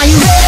Are you?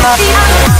The